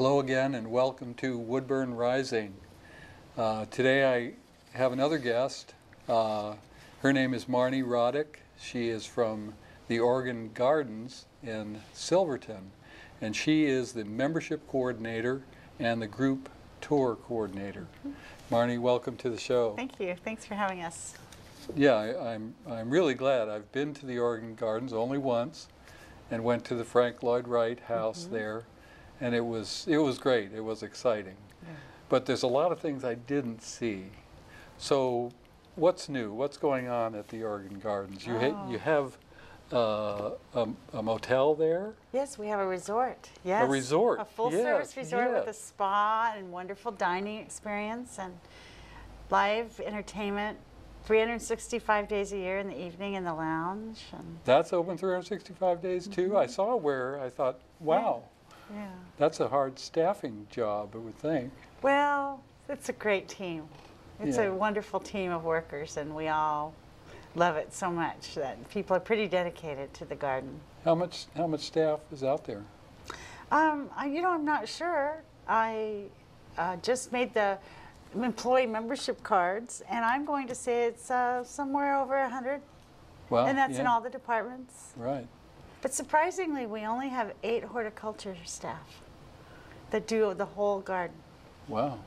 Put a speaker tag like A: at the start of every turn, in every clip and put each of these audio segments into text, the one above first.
A: Hello again and welcome to Woodburn Rising. Uh, today I have another guest. Uh, her name is Marney Roddick. She is from the Oregon Gardens in Silverton and she is the membership coordinator and the group tour coordinator. Marney, welcome to the show.
B: Thank you. Thanks for having us.
A: Yeah, I, I'm, I'm really glad. I've been to the Oregon Gardens only once and went to the Frank Lloyd Wright house there and it was, it was great. It was exciting. But there's a lot of things I didn't see. So what's new? What's going on at the Oregon Gardens? You, ha-
B: Oh.
A: you have uh, a, a motel there?
B: Yes, we have a resort. Yes.
A: a resort,
B: A full service
A: yes,
B: resort with a spa and wonderful dining experience and live entertainment 365 days a year in the evening in the lounge. And
A: That's open 365 days too? I saw where I thought, wow,
B: yeah.
A: That's a hard staffing job, I would think.
B: Well, it's a great team. It's
A: Yeah.
B: a wonderful team of workers and we all love it so much that people are pretty dedicated to the garden.
A: How much, how much staff is out there?
B: Um, I, you know, I'm not sure. I uh, just made the employee membership cards, and I'm going to say it's uh, somewhere over a 100,
A: Well,
B: and that's in all the departments.
A: Right.
B: But surprisingly, we only have eight horticulture staff that do the whole garden.
A: Wow.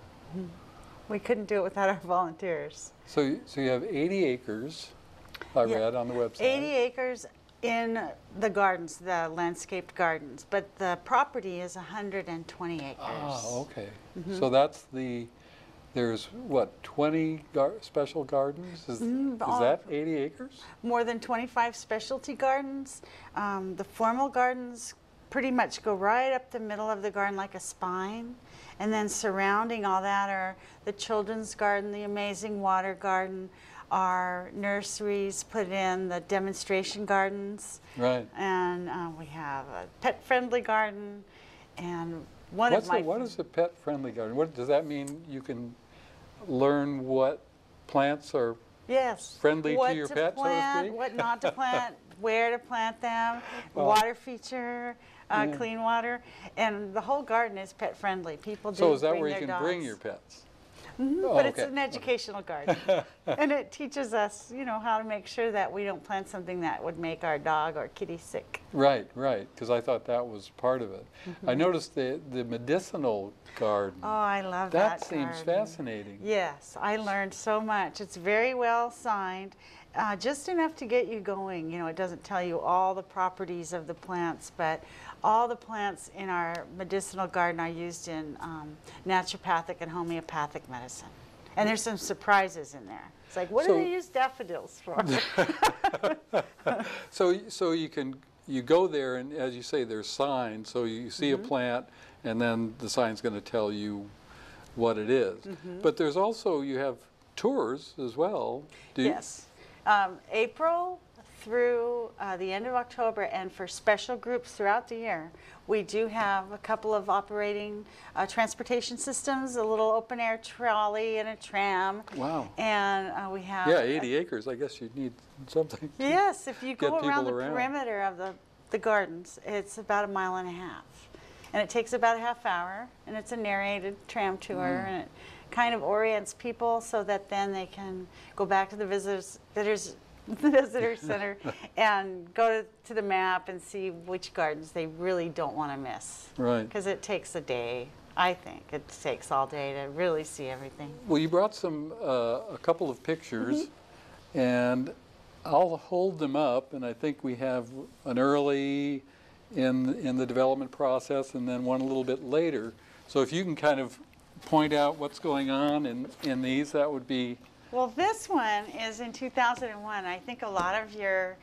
B: We couldn't do it without our volunteers.
A: So, so you have 80 acres, I
B: Yeah.
A: read on the website.
B: 80 acres in the gardens, the landscaped gardens, but the property is 120 acres.
A: Ah, okay.
B: Mm-hmm.
A: So that's the, there's what, 20 gar- special gardens? Is,
B: Mm,
A: is that 80 acres?
B: more than 25 specialty gardens. Um, the formal gardens pretty much go right up the middle of the garden like a spine. And then surrounding all that are the children's garden, the amazing water garden, our nurseries put in the demonstration gardens.
A: Right.
B: And uh, we have a pet-friendly garden and one
A: What's
B: of my
A: a, what is a pet-friendly garden? What, does that mean you can learn what plants are,
B: Yes.
A: friendly to
B: what
A: your pet, so to
B: plant,
A: speak?
B: What not to plant, where to plant them,
A: Well-
B: water feature, uh,
A: Yeah.
B: clean water, and the whole garden is pet friendly. People do
A: so is that where you can bring your pets?
B: Mhm,
A: Oh,
B: but it's
A: okay.
B: an educational garden, and it teaches us, you know, how to make sure that we don't plant something that would make our dog or kitty sick.
A: Right, right, because I thought that was part of it. I noticed the, the medicinal garden.
B: Mm-hmm. Oh, I love that.
A: That seems
B: garden.
A: fascinating.
B: Yes, I learned so much. It's very well signed, uh, just enough to get you going. You know, it doesn't tell you all the properties of the plants, but all the plants in our medicinal garden are used in um, naturopathic and homeopathic medicine. And there's some surprises in there. It's like, what
A: So-
B: do they use daffodils for?
A: So, so you can, you go there and as you say, there's signs, so you see
B: Mm-hmm.
A: a plant and then the sign's gonna tell you what it is.
B: Mm-hmm.
A: But there's also, you have tours as well. Do
B: Yes. Um, April through uh, the end of October, and for special groups throughout the year, we do have a couple of operating uh, transportation systems, a little open air trolley and a tram.
A: Wow.
B: And uh, we have.
A: Yeah, 80 acres, I guess you'd need something.
B: Yes, if you
A: Get
B: go around the
A: around.
B: perimeter of the, the gardens, it's about a mile and a half. And it takes about a half hour, and it's a narrated tram tour,
A: Mm.
B: and it kind of orients people so that then they can go back to the visitors, visitors, visitor center and go to, to the map and see which gardens they really don't want to miss.
A: Right.
B: Because it takes a day, I think, it takes all day to really see everything.
A: Well, you brought some, uh, a couple of pictures,
B: Mm-hmm.
A: and I'll hold them up, and I think we have an early in, in the development process, and then one a little bit later. So if you can kind of point out what's going on in, in these, that would be,
B: Well, this one is in 2001. I think a lot of your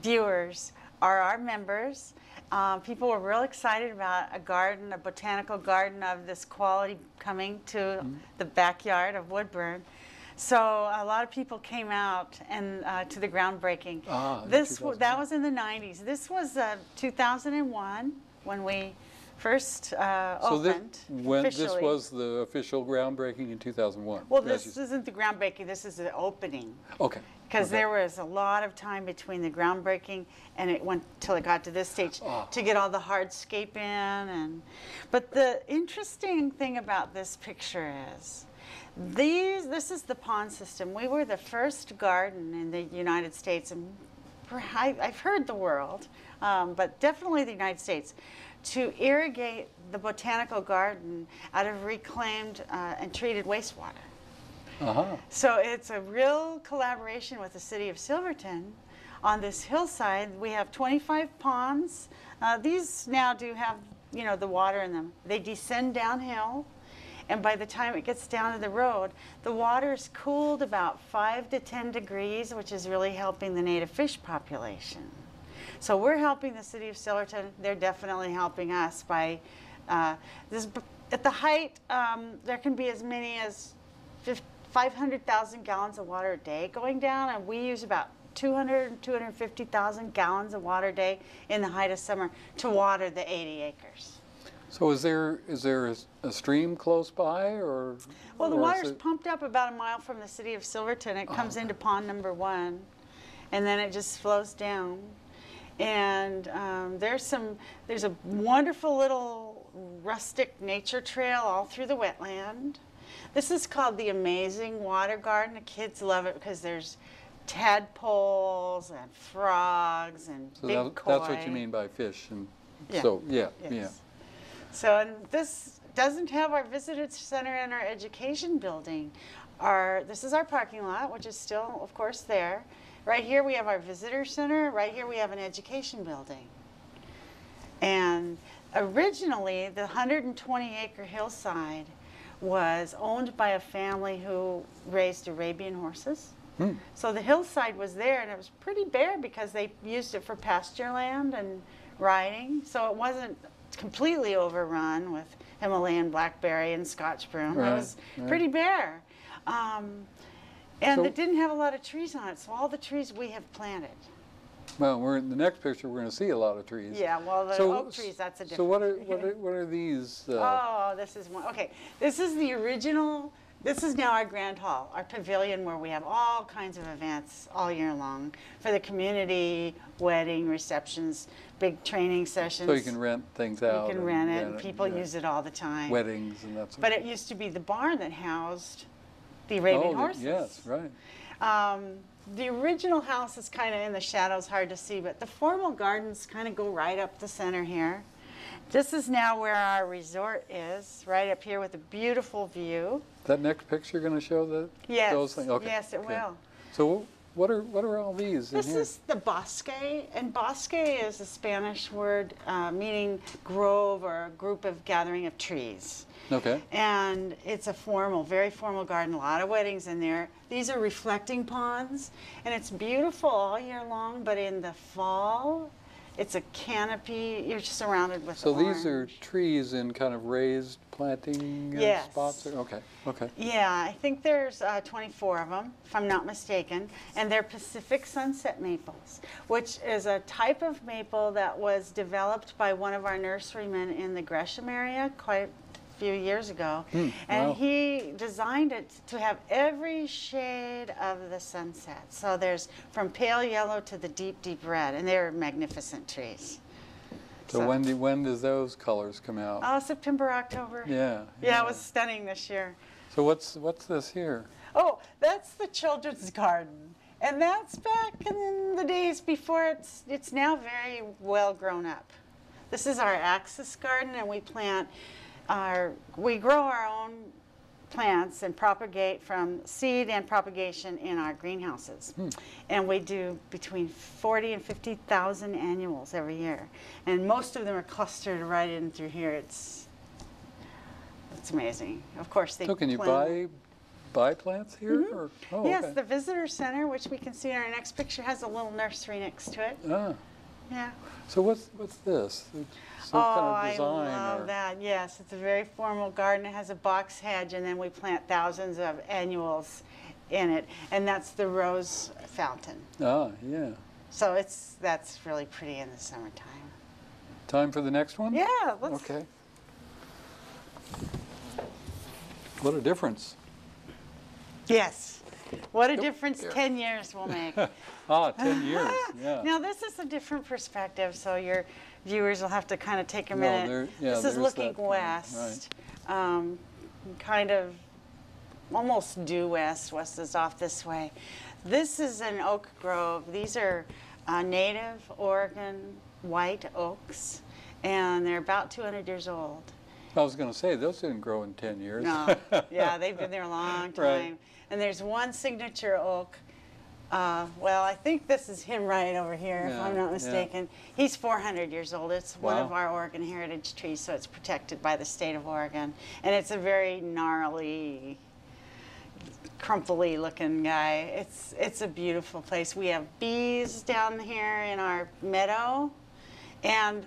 B: viewers are our members. Uh, people were real excited about a garden, a botanical garden of this quality coming to the backyard of Woodburn. So a lot of people came out and uh, to the groundbreaking.
A: Ah,
B: this w- that was in the 90s. This was uh, 2001 when we first uh,
A: So this,
B: opened
A: when, this was the official groundbreaking in 2001?
B: Well, this
A: you
B: isn't the groundbreaking, this is the opening.
A: Okay.
B: Because
A: okay.
B: there was a lot of time between the groundbreaking and it went till it got to this stage
A: Ah.
B: to get all the hardscape in and but the interesting thing about this picture is these this is the pond system. We were the first garden in the United States and I- I've heard the world, um, but definitely the United States, to irrigate the botanical garden out of reclaimed uh, and treated wastewater.
A: Uh-huh.
B: So it's a real collaboration with the city of Silverton. On this hillside, we have 25 ponds. Uh, these now do have, you know, the water in them. They descend downhill, and by the time it gets down to the road, the water is cooled about 5 to 10 degrees, which is really helping the native fish population. So we're helping the city of Silverton. They're definitely helping us by uh, this. At the height, um, there can be as many as 500,000 gallons of water a day going down, and we use about 200 250,000 gallons of water a day in the height of summer to water the 80 acres.
A: So is there, is there a stream close by or?
B: Well, the
A: or
B: water's
A: it-
B: pumped up about a mile from the city of Silverton. It comes into pond number one, and then it just flows down. And um, there's some, there's a wonderful little rustic nature trail all through the wetland. This is called the Amazing Water Garden. The kids love it because there's tadpoles and frogs and
A: So
B: big
A: that-
B: koi.
A: that's what you mean by fish and,
B: Yeah.
A: so, yeah, yeah.
B: So, and this doesn't have our visitor center and our education building. Our, this is our parking lot, which is still, of course, there. Right here, we have our visitor center. Right here, we have an education building. And originally, the 120 acre hillside was owned by a family who raised Arabian horses.
A: Hmm.
B: So the hillside was there and it was pretty bare because they used it for pasture land and riding. So it wasn't completely overrun with Himalayan blackberry and Scotch broom.
A: Right,
B: it was
A: right.
B: pretty bare. Um, and
A: So-
B: it didn't have a lot of trees on it, so all the trees we have planted.
A: Well, we're, in the next picture, we're gonna see a lot of trees.
B: Yeah, well, the
A: So-
B: oak trees, that's a different.
A: So what are, what are, what are these? uh,
B: Oh, this is one. Okay, this is the original. This is now our grand hall, our pavilion where we have all kinds of events all year long for the community, wedding receptions, big training sessions.
A: So you can rent things out?
B: You can rent it,
A: yeah,
B: and people
A: yeah.
B: use it all the time.
A: Weddings and that sort of.
B: But it used to be the barn that housed the Arabian
A: Oh,
B: horses.
A: Yes, right.
B: Um, the original house is kind of in the shadows, hard to see, but the formal gardens kind of go right up the center here. This is now where our resort is, right up here with a beautiful view.
A: That next picture gonna show the,
B: Yes,
A: those things? Okay,
B: yes, it
A: okay.
B: will.
A: So what are, what are all these
B: This is the bosque, and bosque is a Spanish word uh, meaning grove or a group of gathering of trees.
A: Okay,
B: And it's a formal, very formal garden, a lot of weddings in there. These are reflecting ponds, and it's beautiful all year long, but in the fall, it's a canopy, you're just surrounded with
A: so these are trees in kind of raised planting
B: Yes.
A: spots? or- Okay, okay.
B: Yeah, I think there's uh, 24 of them, if I'm not mistaken, and they're Pacific sunset maples, which is a type of maple that was developed by one of our nurserymen in the Gresham area quite few years ago.
A: Hmm,
B: and
A: wow.
B: he designed it to have every shade of the sunset. So there's from pale yellow to the deep, deep red, and they're magnificent trees.
A: So when, do- when does those colors come out?
B: Oh, September, October.
A: Yeah.
B: Yeah, it was stunning this year.
A: So what's, what's this here?
B: Oh, that's the children's garden. And that's back in the days before it's it's now very well grown up. This is our axis garden and we plant our we grow our own plants and propagate from seed and propagation in our greenhouses. And we do between 40 and 50,000 annuals every year. And most of them are clustered right in through here. It's it's amazing. Of course, they
A: So can you buy, buy plants here? or- oh.
B: Yes,
A: okay.
B: the visitor center, which we can see in our next picture, has a little nursery next to it.
A: Ah,
B: Yeah.
A: so what's, what's this? It's Some
B: oh,
A: kind of
B: I
A: design
B: love
A: or?
B: that. Yes, it's a very formal garden. It has a box hedge, and then we plant thousands of annuals in it, and that's the rose fountain.
A: Ah, yeah.
B: So it's that's really pretty in the summertime.
A: time for the next one?
B: Yeah, let's,
A: Okay. What a difference.
B: yes. What a difference
A: there.
B: 10 years will make.
A: Ah, 10 years, yeah.
B: Now, this is a different perspective, so your viewers will have to kind of take a
A: No,
B: minute.
A: there- yeah,
B: This is looking west, um, kind of almost due west, west is off this way. This is an oak grove. These are uh, native Oregon white oaks, and they're about 200 years old.
A: I was going to say, those didn't grow in 10 years.
B: No, yeah, they've been there a long time.
A: Right.
B: And there's one signature oak. Uh, well, I think this is him right over here, if I'm
A: Yeah,
B: not
A: yeah.
B: mistaken. He's 400 years old. It's one of our Oregon heritage trees, so it's protected by the state of Oregon. And it's a very gnarly, crumply looking guy. It's it's a beautiful place. We have bees down here in our meadow, and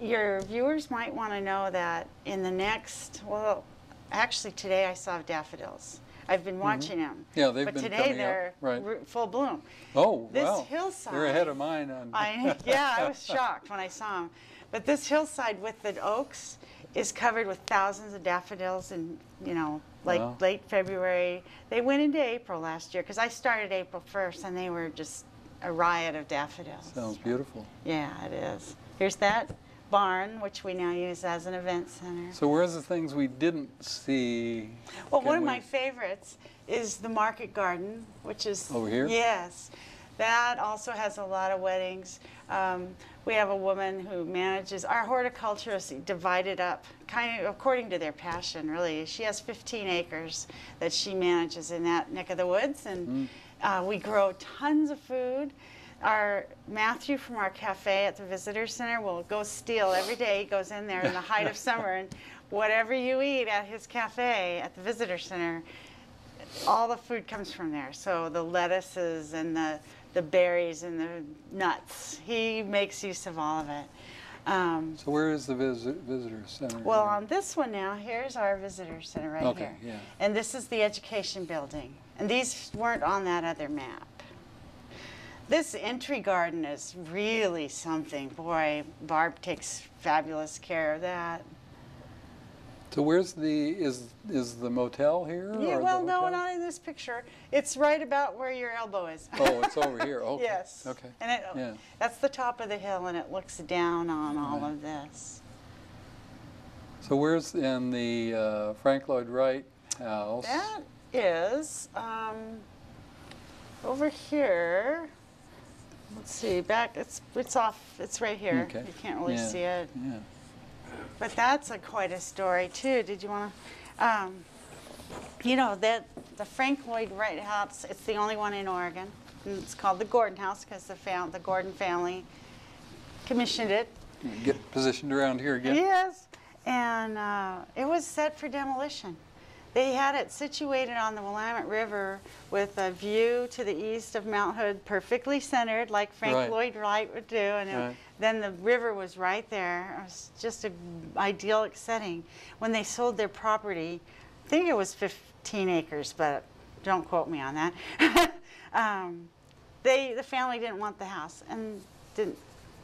B: your viewers might want to know that in the next well, actually today I saw daffodils. I've been watching them.
A: Mm-hmm. Yeah, they've
B: but
A: been
B: today they're
A: right.
B: full bloom.
A: Oh,
B: This
A: wow.
B: hillside-
A: You're ahead of mine on.
B: I yeah, I was shocked when I saw them. But this hillside with the oaks is covered with thousands of daffodils, and you know, like
A: Wow.
B: late February. They went into April last year because I started April 1st, and they were just a riot of daffodils.
A: Sounds beautiful.
B: Yeah, it is. Here's that barn, which we now use as an event center.
A: So where's the things we didn't see?
B: Well,
A: Can
B: one of my favorites is the market garden, which is
A: Over here?
B: Yes, that also has a lot of weddings. Um, we have a woman who manages our horticulturists divided up, kind of according to their passion. Really, she has 15 acres that she manages in that neck of the woods, and uh, we grow tons of food. Our Matthew from our cafe at the visitor center will go steal every day. He goes in there in the height of summer, and whatever you eat at his cafe at the visitor center, all the food comes from there. So the lettuces and the, the berries and the nuts, he makes use of all of it. Um,
A: So where is the visit, visitor center?
B: well,
A: here?
B: on this one now, here's our visitor center right
A: Okay,
B: here.
A: yeah.
B: And this is the education building. And these weren't on that other map. This entry garden is really something. Boy, Barb takes fabulous care of that.
A: So where's the, is, is the motel here?
B: Yeah, well, no, not in this picture. It's right about where your elbow is.
A: Oh, it's over here, okay.
B: Yes.
A: Okay,
B: And it,
A: yeah.
B: that's the top of the hill, and it looks down on all
A: Right.
B: of this.
A: So where's in the uh, Frank Lloyd Wright house?
B: That is um, over here. Let's see, back. It's it's off. It's right here.
A: Okay.
B: You can't really
A: Yeah,
B: see it,
A: Yeah.
B: but that's a quite a story too. Did you want to? Um, you know that the Frank Lloyd Wright House. It's the only one in Oregon. And it's called the Gordon House because the the Gordon family commissioned it
A: Get positioned around here again?
B: Yes, and uh, it was set for demolition. They had it situated on the Willamette River with a view to the east of Mount Hood, perfectly centered, like Frank
A: Right.
B: Lloyd Wright would do. And it- then the river was right there. It was just an idyllic setting. When they sold their property, I think it was 15 acres, but don't quote me on that. um, they, the family didn't want the house and didn't,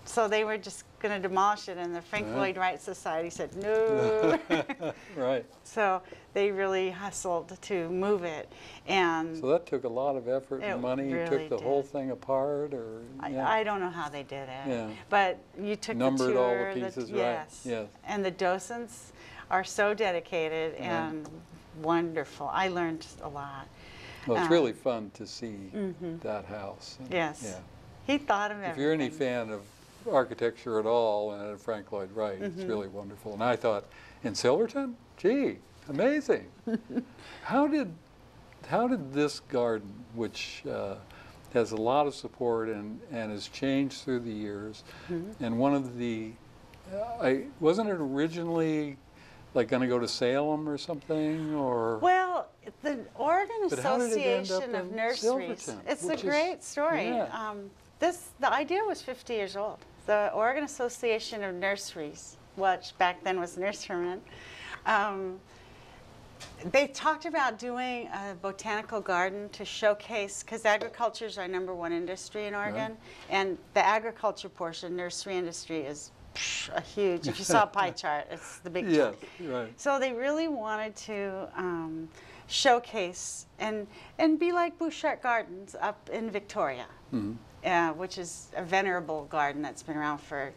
B: so they were just going to demolish it. And the Frank
A: Right.
B: Lloyd Wright Society said no.
A: Right.
B: so they really hustled to move it. And
A: So that took a lot of effort and money. You
B: really
A: took the whole thing apart or?
B: I,
A: yeah.
B: I don't know how they did it.
A: Yeah.
B: But you took
A: Numbered
B: the
A: all the
B: tour.
A: pieces, right.
B: yes.
A: Yes.
B: And the docents are so dedicated
A: Yeah.
B: and wonderful. I learned a lot.
A: Well, it's
B: um,
A: really fun to see that house. And,
B: Yes.
A: Yeah.
B: He thought of everything.
A: If you're any fan of architecture at all and of Frank Lloyd Wright, it's
B: Mm-hmm.
A: really wonderful. And I thought, in Silverton? Gee, amazing. how did how did this garden, which uh, has a lot of support and, and has changed through the years,
B: Mm-hmm.
A: and one of the, uh, I wasn't it originally like going to go to Salem or something, or
B: Well, the Oregon
A: But how did it end
B: Association of Nurseries.
A: Silverton,
B: It's a
A: which is-
B: great story.
A: yeah.
B: Um, this the idea was 50 years old. The Oregon Association of Nurseries, which back then was nurserymen, um, they talked about doing a botanical garden to showcase because agriculture is our number one industry in Oregon, and the agriculture portion, nursery industry, is psh, a huge. If you saw a pie chart, it's the big
A: Yes,
B: chunk.
A: right.
B: So they really wanted to um, showcase and and be like Butchart Gardens up in Victoria,
A: Mm-hmm.
B: Uh, which is a venerable garden that's been around for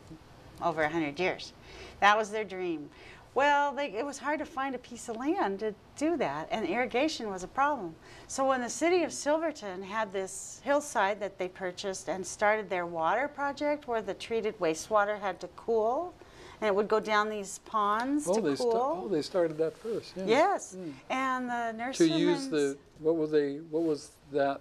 B: over 100 years. That was their dream. Well, they, it was hard to find a piece of land to do that, and irrigation was a problem. So when the city of Silverton had this hillside that they purchased and started their water project where the treated wastewater had to cool, and it would go down these ponds
A: Oh,
B: to
A: they,
B: cool.
A: oh, they started that first, yeah.
B: Yes, and the
A: To use the, what was they, what was that,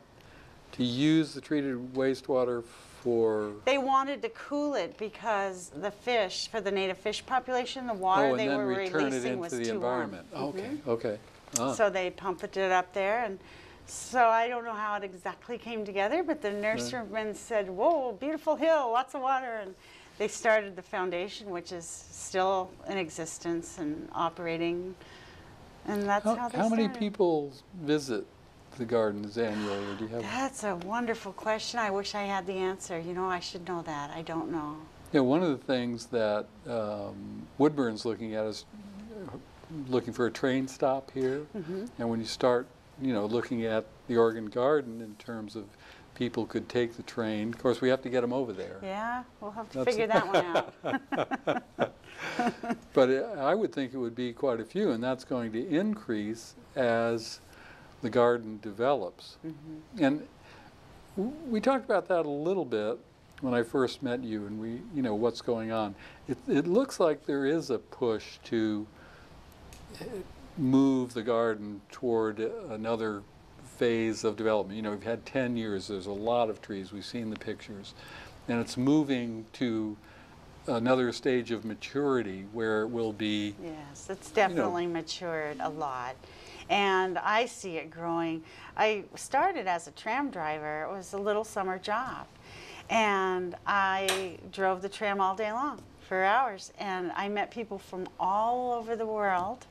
A: to use the treated wastewater for,
B: They wanted to cool it because the fish, for the native fish population, the water
A: oh, and
B: they
A: then
B: were
A: return it
B: releasing
A: into
B: was
A: the
B: too warm.
A: environment? Okay, okay. Ah,
B: So they pumped it up there, and so I don't know how it exactly came together, but the nurserymen said, "Whoa, beautiful hill, lots of water," and they started the foundation, which is still in existence and operating, and that's how,
A: How,
B: they
A: how many
B: started.
A: people visit the gardens annually, or do you have?
B: That's a wonderful question. I wish I had the answer. You know, I should know that. I don't know.
A: Yeah, one of the things that um, Woodburn's looking at is uh, looking for a train stop here.
B: Mm-hmm.
A: And when you start, you know, looking at the Oregon Garden in terms of people could take the train, of course, we have to get them over there.
B: Yeah, we'll have to
A: That's-
B: figure that one out.
A: But it- I would think it would be quite a few, and that's going to increase as the garden develops.
B: Mm-hmm.
A: And we talked about that a little bit when I first met you, and we, you know, what's going on. It, it looks like there is a push to eh, move the garden toward another phase of development. You know, we've had 10 years, there's a lot of trees, we've seen the pictures, and it's moving to another stage of maturity where it will be,
B: Yes, it's definitely matured a lot. And I see it growing. I started as a tram driver. It was a little summer job. And I drove the tram all day long for hours. And I met people from all over the world.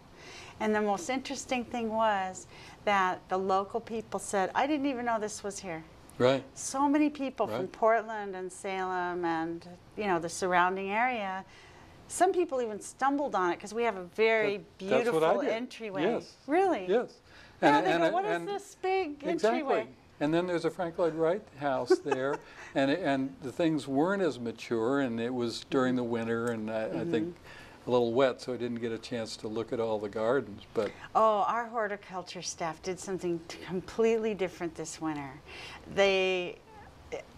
B: And the most interesting thing was that the local people said, I didn't even know this was here.
A: right?
B: So many people from Portland and Salem and you know the surrounding area. Some people even stumbled on it because we have a very
A: That- that's what I
B: beautiful entryway.
A: Yes.
B: Really?
A: Yes.
B: Yeah,
A: And-
B: they
A: and
B: go, what is
A: and-
B: this big
A: Exactly.
B: entryway?
A: And then there's a Frank Lloyd Wright house there, and, and the things weren't as mature, and it was during the winter, and I, I think
B: Mm-hmm.
A: a little wet, so I didn't get a chance to look at all the gardens, but,
B: Oh, our horticulture staff did something t- completely different this winter. They,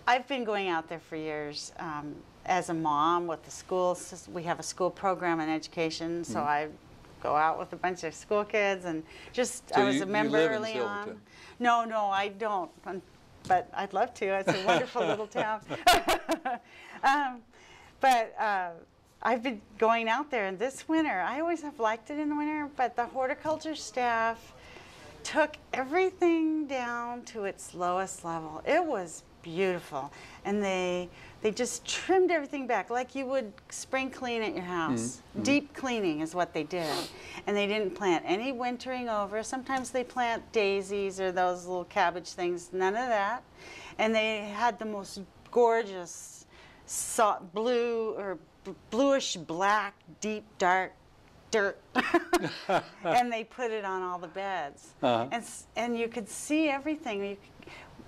B: I've been going out there for years um, as a mom with the schools. We have a school program in education, so I go out with a bunch of school kids and just
A: So
B: I was
A: you-
B: a
A: you
B: member
A: live in
B: early on. No, no, I don't. But I'd love to. It's a wonderful little town. um, but uh, I've been going out there, and this winter, I always have liked it in the winter, but the horticulture staff took everything down to its lowest level. It was beautiful, and they they just trimmed everything back like you would spring clean at your house. Deep cleaning is what they did, and they didn't plant any wintering over. Sometimes they plant daisies or those little cabbage things. None of that, and they had the most gorgeous blue or bluish black, deep dark dirt, and they put it on all the beds,
A: Uh-huh.
B: and and you could see everything. You,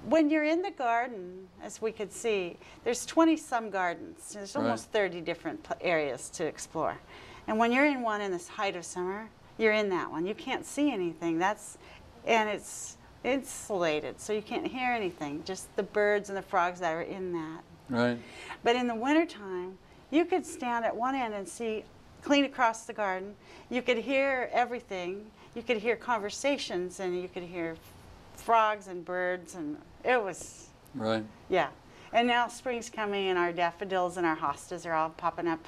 B: when you're in the garden, as we could see, there's 20 some gardens. There's
A: Right.
B: almost 30 different areas to explore, and when you're in one in this height of summer, you're in that one. You can't see anything. That's and it's insulated, so you can't hear anything. Just the birds and the frogs that are in that.
A: right?
B: But in the wintertime, you could stand at one end and see clean across the garden. You could hear everything. You could hear conversations and you could hear frogs and birds and it was
A: Right.
B: yeah. And now spring's coming and our daffodils and our hostas are all popping up.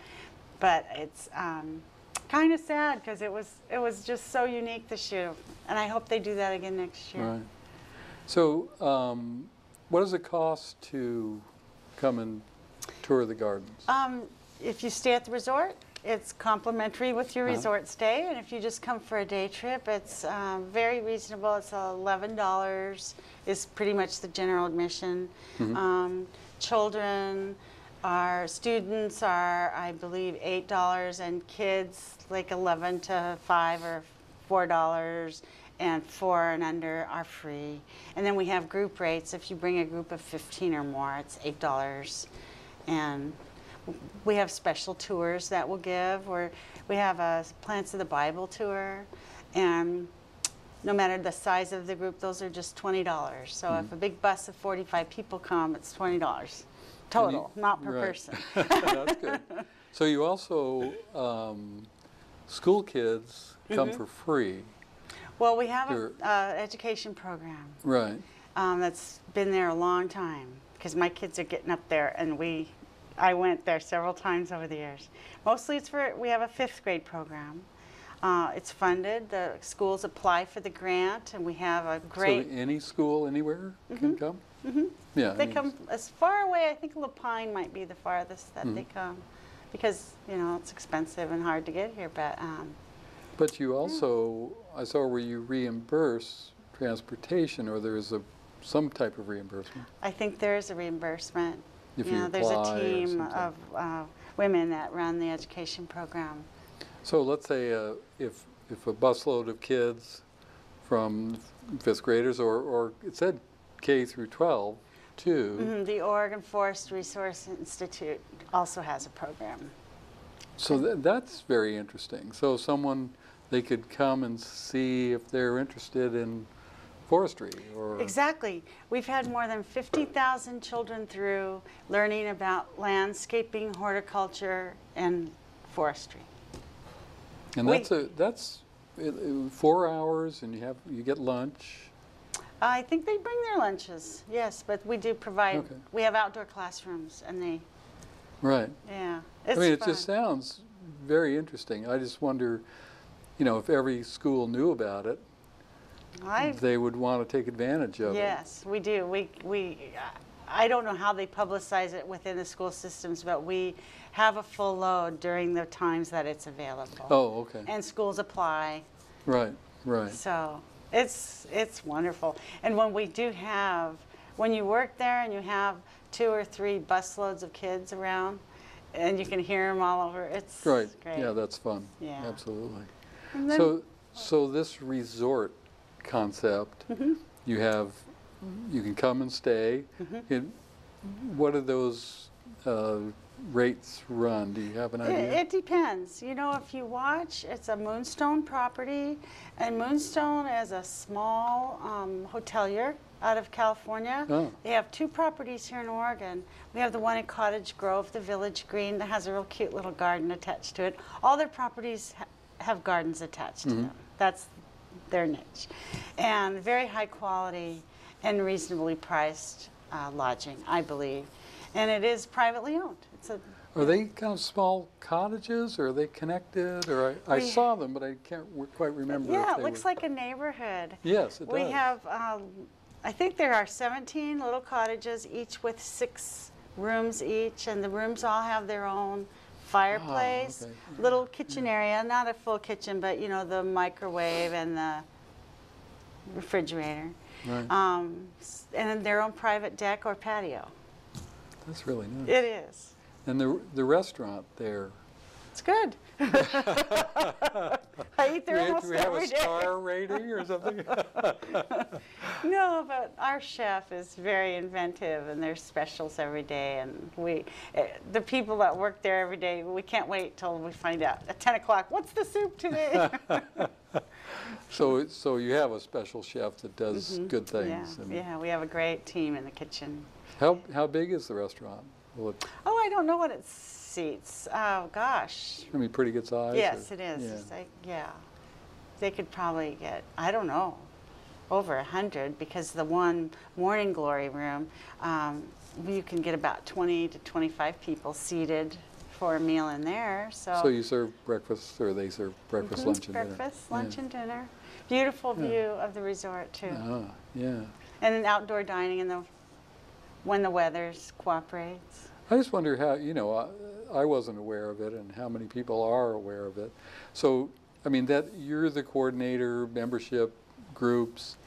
B: But it's um, kind of sad because it was it was just so unique this year. And I hope they do that again next year.
A: Right. So, um, what does it cost to come and tour the gardens?
B: Um, if you stay at the resort, it's complimentary with your resort stay, and if you just come for a day trip, it's um, very reasonable. It's eleven dollars is pretty much the general admission.
A: Mm-hmm.
B: Um, children Our students are, I believe, eight dollars, and kids like eleven to five or four dollars, and four and under are free. And then we have group rates. If you bring a group of fifteen or more, it's eight dollars. And we have special tours that we'll give, or we have a Plants of the Bible tour, and no matter the size of the group, those are just twenty dollars. So if a big bus of forty-five people come, it's twenty dollars
A: And you-
B: total, not per
A: right.
B: person.
A: That's good. So you also, um, school kids come
B: Mm-hmm.
A: for free,
B: Well, we have an uh, education program
A: right?
B: um, that's been there a long time because my kids are getting up there, and we, I went there several times over the years. Mostly, it's for we have a fifth grade program. Uh, it's funded. The schools apply for the grant, and we have a great.
A: So any school anywhere can come? Mm-hmm. Yeah. I
B: They
A: mean,
B: come as far away. I think La Pine might be the farthest that they
A: Mm-hmm.
B: come, because you know it's expensive and hard to get here. But um,
A: But you also, I saw where you reimburse transportation, or there's a, some type of reimbursement.
B: I think there is a reimbursement.
A: If
B: you
A: you
B: know, there's a team of uh, women that run the education program.
A: So let's say uh, if, if a busload of kids from fifth graders, or, or it said K through 12, too.
B: Mhm, The Oregon Forest Resource Institute also has a program.
A: So tha- that's very interesting. So someone, they could come and see if they're interested in forestry or.
B: Exactly. We've had more than 50,000 children through learning about landscaping, horticulture, and forestry.
A: And
B: we-
A: that's a, that's four hours and you have, you get lunch.
B: I think they bring their lunches, yes, but we do provide,
A: Okay.
B: we have outdoor classrooms, and they,
A: Right.
B: yeah,
A: I mean, it
B: fun.
A: just sounds very interesting. I just wonder, you know, if every school knew about it,
B: I-
A: they would want to take advantage of it.
B: Yes, we do. We, we, I don't know how they publicize it within the school systems, but we have a full load during the times that it's available.
A: Oh, okay.
B: And schools apply,
A: Right, right.
B: so it's, it's wonderful. And when we do have, when you work there and you have two or three busloads of kids around, and you can hear them all over, it's
A: Right,
B: great.
A: yeah, that's fun.
B: Yeah.
A: Absolutely.
B: Then-
A: So, so this resort concept,
B: Mm-hmm.
A: you have, you can come and stay.
B: Mm-hmm.
A: It- What do those uh, rates run? Do you have an
B: It,
A: idea?
B: it depends. You know, if you watch, it's a Moonstone property, and Moonstone is a small um, hotelier out of California.
A: Oh.
B: They have two properties here in Oregon. We have the one at Cottage Grove, the Village Green, that has a real cute little garden attached to it. All their properties ha- have gardens attached to them. That's their niche. And very high quality and reasonably priced uh, lodging, I believe. And it is privately owned. It's a
A: Are they kind of small cottages, or are they connected, or I, I
B: We-
A: saw them, but I can't quite remember
B: Yeah, it looks
A: were-
B: like a neighborhood.
A: Yes, it
B: We
A: does.
B: have, um, I think there are 17 little cottages, each with six rooms each, and the rooms all have their own fireplace,
A: okay.
B: little kitchen area, not a full kitchen, but you know, the microwave and the refrigerator.
A: Right.
B: Um, and then their own private deck or patio.
A: That's really nice.
B: It is.
A: And the, the restaurant there,
B: It's good. I eat there
A: we,
B: almost
A: do we have a star rating or something?
B: No, but our chef is very inventive, and there's specials every day. And we, eh, the people that work there every day, we can't wait till we find out at 10 o'clock. What's the soup today?
A: So, so you have a special chef that does good
B: Mm-hmm. yeah,
A: things. and
B: yeah, we have a great team in the kitchen.
A: How, how big is the restaurant? It,
B: Oh, I don't know what it seats. Oh gosh.
A: I mean, pretty good size?
B: Yes,
A: or-
B: it is.
A: yeah.
B: It's like, yeah, they could probably get I don't know over a hundred because the one morning glory room um, you can get about 20 to 25 people seated for a meal in there. So,
A: So you serve breakfast, or they serve breakfast,
B: Mhm,
A: lunch, and dinner?
B: breakfast,
A: Yeah.
B: lunch, and dinner. Beautiful
A: Yeah.
B: view of the resort too,
A: Ah, yeah.
B: and then outdoor dining in the when the weather cooperates.
A: I just wonder how, you know, I, I wasn't aware of it and how many people are aware of it. So, I mean, that, you're the coordinator, membership, groups.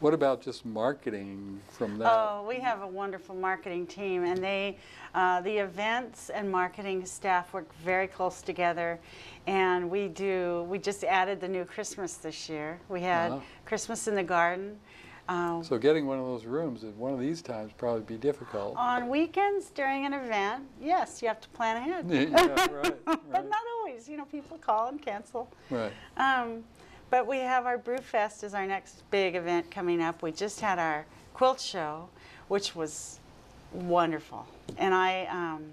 A: what about just marketing from that?
B: Oh, we have a wonderful marketing team, and they, uh, the events and marketing staff work very close together. And we do, we just added the new Christmas this year. We had
A: Ah.
B: Christmas in the garden. Um,
A: So getting one of those rooms at one of these times probably be difficult.
B: on weekends during an event, yes, you have to plan ahead.
A: Yeah, right,
B: but not always. You know, people call and cancel.
A: Right.
B: Um, but we have our Brew Fest is our next big event coming up. We just had our quilt show, which was wonderful. And I um,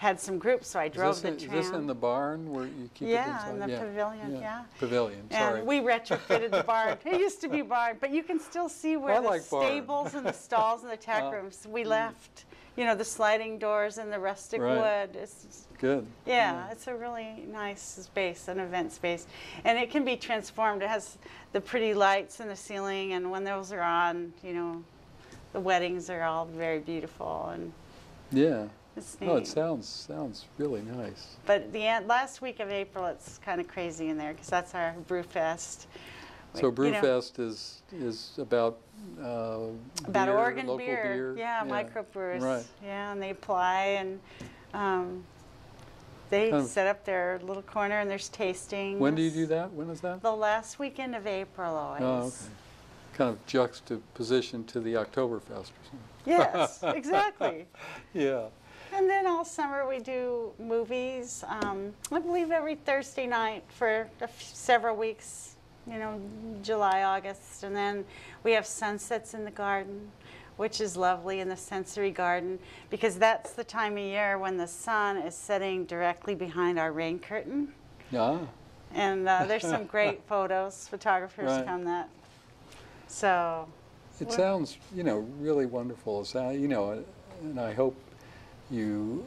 B: had some groups, so I
A: Is
B: drove
A: this,
B: the
A: in, is
B: tram.
A: this in the barn where you keep it
B: Yeah,
A: inside?
B: in the pavilion, yeah.
A: Pavilion, sorry.
B: and we retrofitted the barn. It used to be barn, but you can still see where
A: I
B: the
A: like
B: stables and the stalls and the tack
A: Uh,
B: rooms. We left, you know, the sliding doors and the rustic
A: Right.
B: wood. It's
A: Good.
B: yeah, it's a really nice space, an event space. And it can be transformed. It has the pretty lights in the ceiling, and when those are on, you know, the weddings are all very beautiful and
A: Yeah.
B: It's neat.
A: Oh, it sounds, sounds really nice.
B: but the end, last week of April, it's kind of crazy in there because that's our Brewfest.
A: So
B: We- you know,
A: Brewfest is, is about, uh,
B: About
A: beer,
B: Oregon
A: local
B: beer. Yeah, microbrewers.
A: Right.
B: Yeah, and they apply and um, they set up their little corner and there's tastings.
A: When do you do that? When is that?
B: The last weekend of April always.
A: Oh, okay. Kind of juxtaposition to the Oktoberfest or something.
B: Yes, exactly.
A: Yeah.
B: And then all summer we do movies. Um, I believe every Thursday night for a f- several weeks, you know, July, August. And then we have sunsets in the garden, which is lovely in the sensory garden because that's the time of year when the sun is setting directly behind our rain curtain.
A: Yeah.
B: And uh, there's some great photos. Photographers
A: Right.
B: come that. So,
A: It sounds, you know, really wonderful. So, you know, and I hope you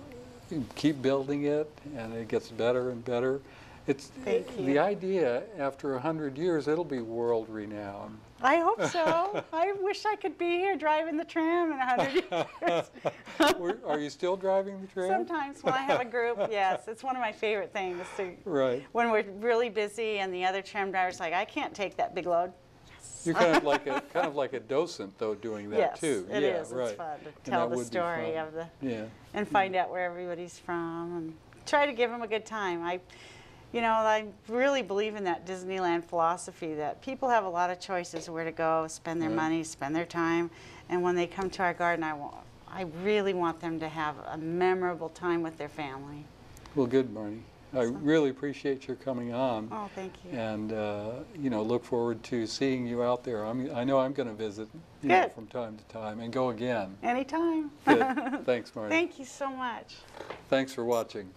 A: keep building it and it gets better and better. It's the idea after a hundred years it'll be world renowned.
B: I hope so. I wish I could be here driving the tram in a hundred years.
A: Are you still driving the tram?
B: Sometimes when I have a group, yes, it's one of my favorite things to,
A: Right.
B: when we're really busy and the other tram driver's like, I can't take that big load.
A: You're kind of like a kind of like a docent though doing that
B: yes,
A: too.
B: it
A: yeah,
B: is.
A: right.
B: It's fun to
A: And
B: tell the story of the
A: Yeah.
B: and find out where everybody's from and try to give them a good time. I, you know, I really believe in that Disneyland philosophy that people have a lot of choices where to go, spend their
A: Right.
B: money, spend their time, and when they come to our garden, I want, I really want them to have a memorable time with their family.
A: Well, good, Marney. I really appreciate your coming on.
B: Oh, thank you.
A: And, uh, you know, look forward to seeing you out there. I'm, I know I'm going to visit you know, from time to time and go again.
B: Anytime.
A: Good. Thanks, Marty.
B: Thank you so much.
A: Thanks for watching.